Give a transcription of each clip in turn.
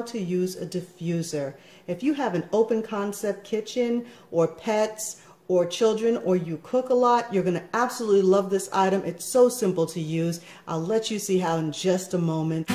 how to use a diffuser. If you have an open concept kitchen or pets or children or you cook a lot, you're going to absolutely love this item. It's so simple to use. I'll let you see how in just a moment.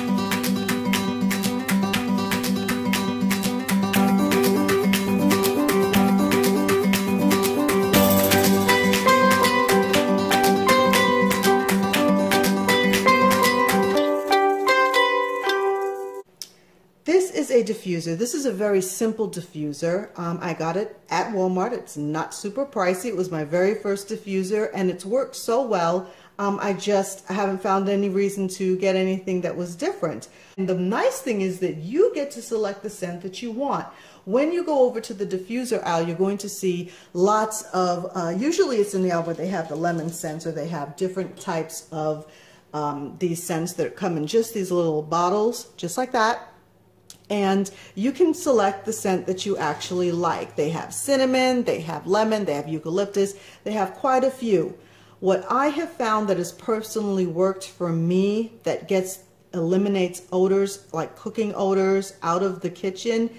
Diffuser. This is a very simple diffuser. Um, I got it at Walmart. It's not super pricey. It was my very first diffuser and it's worked so well. Um, I just haven't found any reason to get anything that was different. And the nice thing is that you get to select the scent that you want. When you go over to the diffuser aisle, you're going to see lots of, uh, usually it's in the aisle where they have the lemon scents or they have different types of um, these scents that come in just these little bottles, just like that and you can select the scent that you actually like. They have cinnamon, they have lemon, they have eucalyptus, they have quite a few. What I have found that has personally worked for me that gets eliminates odors like cooking odors out of the kitchen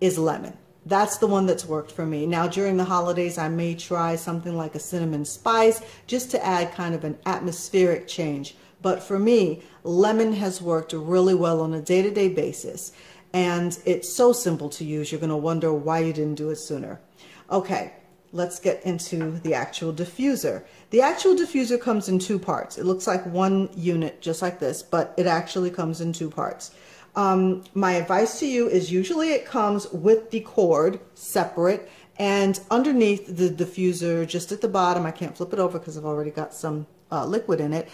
is lemon. That's the one that's worked for me. Now during the holidays I may try something like a cinnamon spice just to add kind of an atmospheric change. But for me, lemon has worked really well on a day-to-day -day basis and it's so simple to use. You're going to wonder why you didn't do it sooner. Okay, let's get into the actual diffuser. The actual diffuser comes in two parts. It looks like one unit just like this, but it actually comes in two parts. Um, my advice to you is usually it comes with the cord separate and underneath the diffuser, just at the bottom, I can't flip it over because I've already got some uh, liquid in it,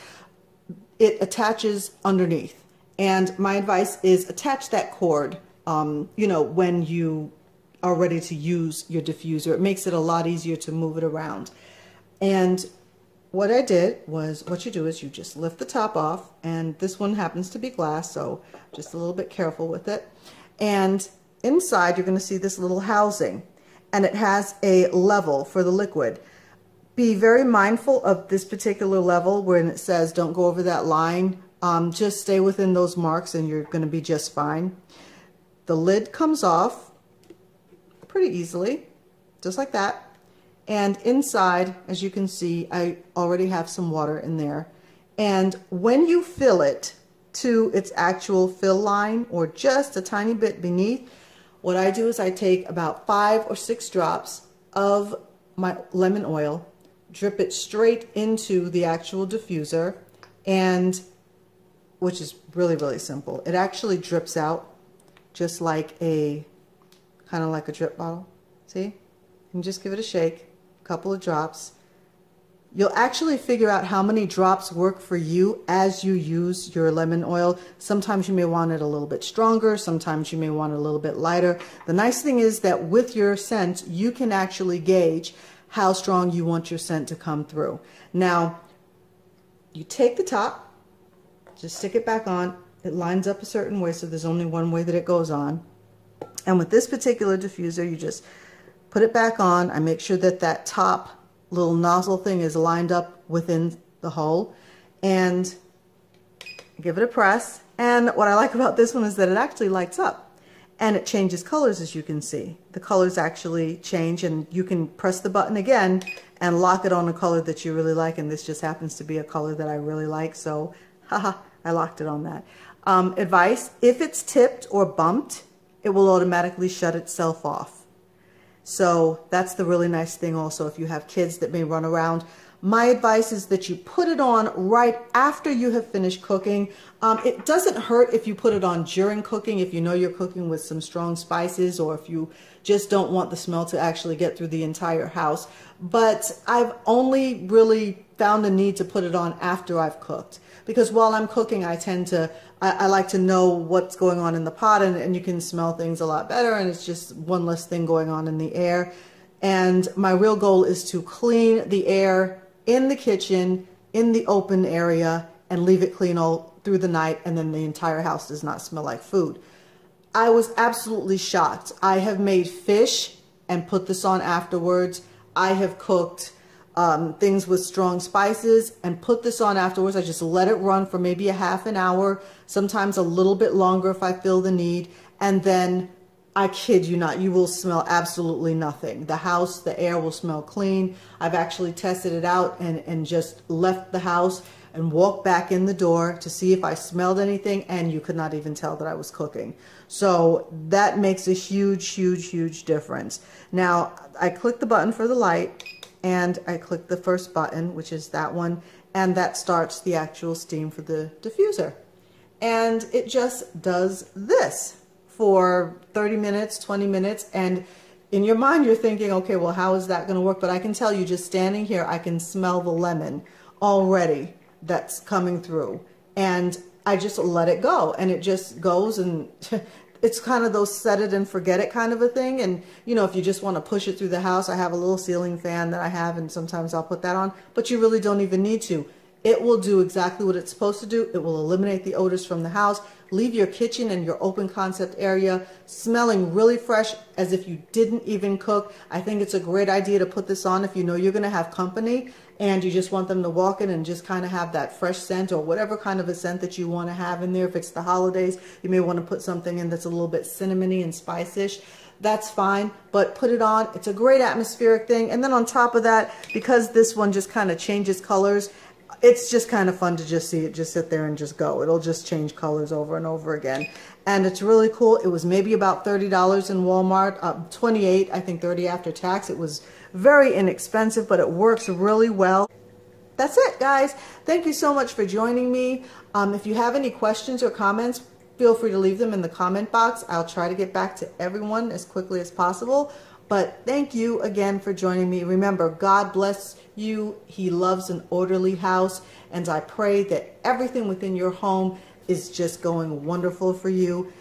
it attaches underneath. And my advice is attach that cord, um, you know, when you are ready to use your diffuser. It makes it a lot easier to move it around. And what I did was what you do is you just lift the top off and this one happens to be glass so just a little bit careful with it and inside you're going to see this little housing and it has a level for the liquid be very mindful of this particular level when it says don't go over that line um, just stay within those marks and you're going to be just fine. The lid comes off pretty easily, just like that. And inside, as you can see, I already have some water in there. And when you fill it to its actual fill line or just a tiny bit beneath, what I do is I take about five or six drops of my lemon oil, drip it straight into the actual diffuser, and which is really, really simple. It actually drips out just like a, kind of like a drip bottle. See? And just give it a shake, a couple of drops. You'll actually figure out how many drops work for you as you use your lemon oil. Sometimes you may want it a little bit stronger. Sometimes you may want it a little bit lighter. The nice thing is that with your scent, you can actually gauge how strong you want your scent to come through. Now, you take the top, just stick it back on. It lines up a certain way, so there's only one way that it goes on. And with this particular diffuser, you just put it back on. I make sure that that top little nozzle thing is lined up within the hole and give it a press. And what I like about this one is that it actually lights up and it changes colors as you can see. The colors actually change and you can press the button again and lock it on a color that you really like and this just happens to be a color that I really like so haha I locked it on that. Um, advice, if it's tipped or bumped, it will automatically shut itself off. So that's the really nice thing also if you have kids that may run around. My advice is that you put it on right after you have finished cooking. Um, it doesn't hurt if you put it on during cooking, if you know you're cooking with some strong spices or if you just don't want the smell to actually get through the entire house. But I've only really found the need to put it on after I've cooked because while I'm cooking, I tend to, I, I, like to know what's going on in the pot and, and you can smell things a lot better and it's just one less thing going on in the air. And my real goal is to clean the air in the kitchen, in the open area, and leave it clean all through the night and then the entire house does not smell like food. I was absolutely shocked. I have made fish and put this on afterwards. I have cooked um, things with strong spices and put this on afterwards. I just let it run for maybe a half an hour, sometimes a little bit longer if I feel the need. and then I kid you not, you will smell absolutely nothing. The house, the air will smell clean. I've actually tested it out and, and just left the house and walked back in the door to see if I smelled anything and you could not even tell that I was cooking. So that makes a huge, huge, huge difference. Now I click the button for the light and I click the first button, which is that one, and that starts the actual steam for the diffuser. And it just does this for 30 minutes, 20 minutes, and in your mind you're thinking, okay, well, how is that going to work? But I can tell you just standing here, I can smell the lemon already that's coming through. And I just let it go and it just goes and it's kind of those set it and forget it kind of a thing. And, you know, if you just want to push it through the house, I have a little ceiling fan that I have and sometimes I'll put that on, but you really don't even need to. It will do exactly what it's supposed to do. It will eliminate the odors from the house, leave your kitchen and your open concept area smelling really fresh as if you didn't even cook. I think it's a great idea to put this on if you know you're going to have company and you just want them to walk in and just kind of have that fresh scent or whatever kind of a scent that you want to have in there. If it's the holidays, you may want to put something in that's a little bit cinnamony and spicish that's fine, but put it on. It's a great atmospheric thing. And then on top of that, because this one just kind of changes colors, it's just kind of fun to just see it just sit there and just go. It'll just change colors over and over again. And it's really cool. It was maybe about $30 in Walmart, uh, 28, I think 30 after tax. It was very inexpensive, but it works really well. That's it, guys. Thank you so much for joining me. Um, if you have any questions or comments, feel free to leave them in the comment box. I'll try to get back to everyone as quickly as possible. But thank you again for joining me. Remember, God bless you. He loves an orderly house. And I pray that everything within your home is just going wonderful for you.